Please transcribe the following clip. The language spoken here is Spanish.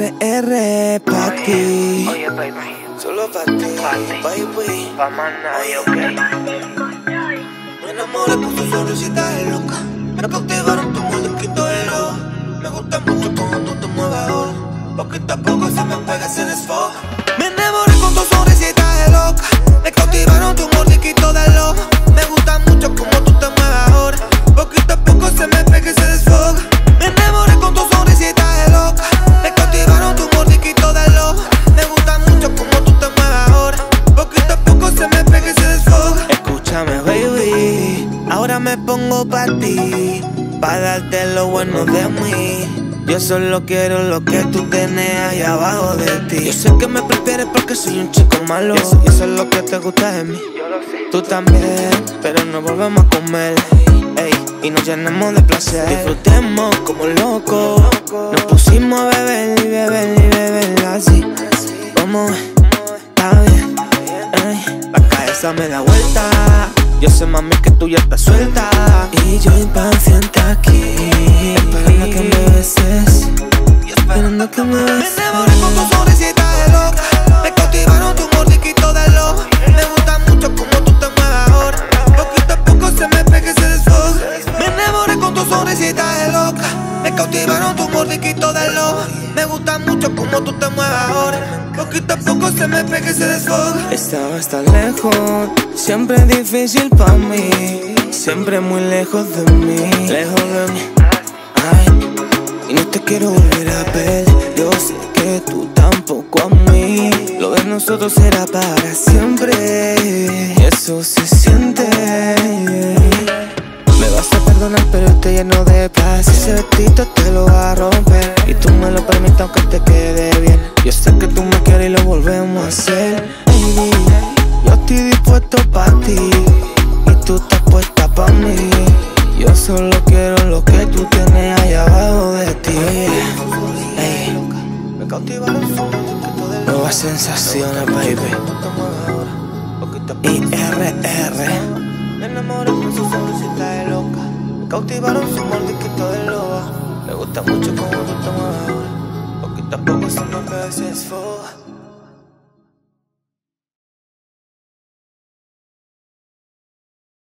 IRR pa' ti. Oye, baby, Solo pa' ti, baby. pa' más nadie, ok. Me enamoré con tu sonrisita de loca. Me cautivaron tu mordisquito de loba. Me gusta mucho como tú te mueves ahora. Poquito a poco se me pega ese desfoga. Me pongo pa' ti. Pa' darte lo bueno de mí. Yo solo quiero lo que tú tienes ahí abajo de ti. Yo sé que me prefieres porque soy un chico malo. Y eso, y eso es lo que te gusta de mí. Yo lo sé. Tú también, pero nos volvemos a comer. Ey, y nos llenamos de placer. Disfrutemos como locos. Nos pusimos a beber y beber y beber así. Vamos, está bien. Ey, la cabeza me da vuelta. Yo sé, mami, que tú ya estás suelta. Y yo impaciente aquí. Esperando que me beses. Esperando que me beses. Me cautivaron tu mordisquito de. Me gusta mucho como tú te mueves ahora. Poquito a poco se me pega ese desfoga. Estabas tan lejos, siempre difícil para mí. Siempre muy lejos de mí. Lejos de mí. Ay, y no te quiero volver a ver. Yo sé que tú tampoco a mí. Lo de nosotros será para siempre. Y eso se siente. Estoy lleno de paz. Ese vestido te lo va a romper. Y tú me lo permites, aunque te quede bien. Yo sé que tú me quieres y lo volvemos a hacer. Baby, yo estoy dispuesto para ti. Y tú estás puesta para mí. Yo solo quiero lo que tú tienes ahí abajo de ti. Ey, me cautivaron Nuevas sensaciones, baby. IRR. Me enamoré con su sonrisita cautivaron su mordisquito de loba. Me gusta mucho como tú te mueves ahora. Poquito a poco se me esfuerzo.